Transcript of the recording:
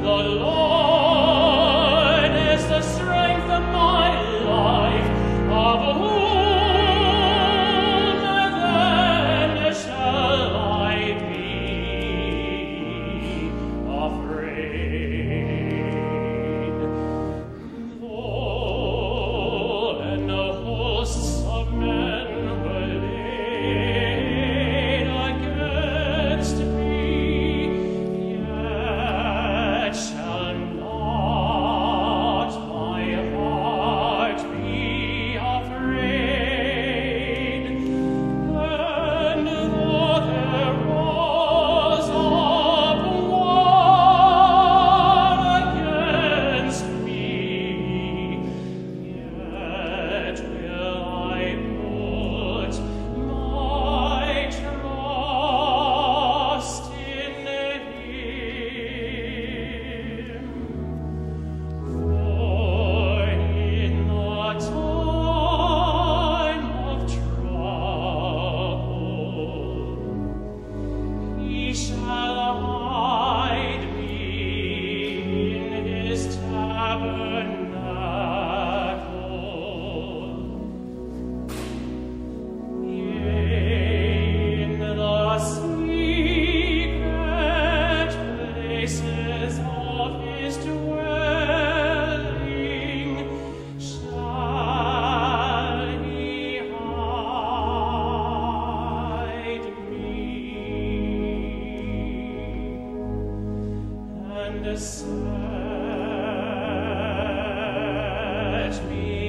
The Lord Jerusalem. Set me